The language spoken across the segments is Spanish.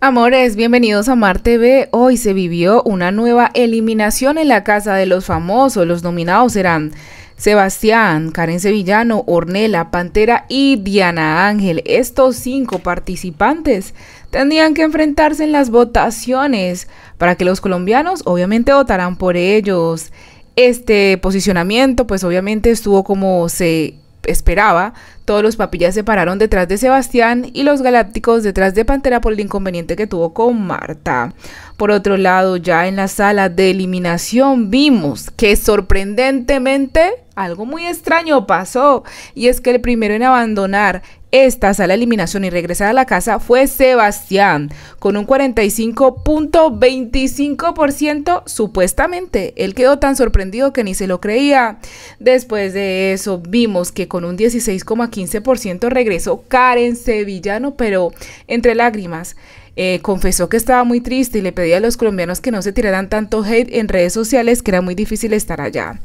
Amores, bienvenidos a Mar TV. Hoy se vivió una nueva eliminación en la casa de los famosos. Los nominados serán Sebastián, Karen Sevillano, Ornella, Pantera y Diana Ángel. Estos cinco participantes tendrían que enfrentarse en las votaciones para que los colombianos obviamente votaran por ellos. Este posicionamiento pues obviamente estuvo como se esperaba, todos los papillas se pararon detrás de Sebastián y los galácticos detrás de Pantera por el inconveniente que tuvo con Marta. Por otro lado, ya en la sala de eliminación vimos que sorprendentemente algo muy extraño pasó y es que el primero en abandonar esta sala de eliminación y regresar a la casa fue Sebastián, con un 45.25% supuestamente. Él quedó tan sorprendido que ni se lo creía. Después de eso vimos que con un 16,15% regresó Karen Sevillano, pero entre lágrimas. Eh, confesó que estaba muy triste y le pedía a los colombianos que no se tiraran tanto hate en redes sociales que era muy difícil estar allá.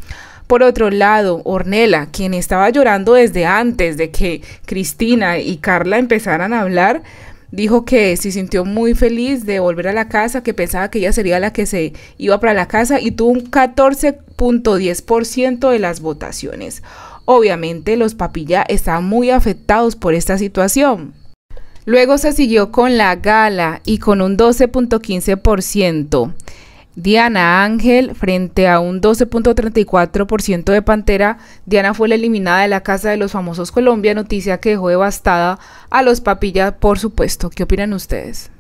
Por otro lado, Ornella, quien estaba llorando desde antes de que Cristina y Carla empezaran a hablar, dijo que se sintió muy feliz de volver a la casa, que pensaba que ella sería la que se iba para la casa y tuvo un 14.10% de las votaciones. Obviamente los papilla estaban muy afectados por esta situación. Luego se siguió con la gala y con un 12.15%. Diana Ángel frente a un 12.34% de Pantera. Diana fue la eliminada de la Casa de los Famosos Colombia, noticia que dejó devastada a los papillas, por supuesto. ¿Qué opinan ustedes?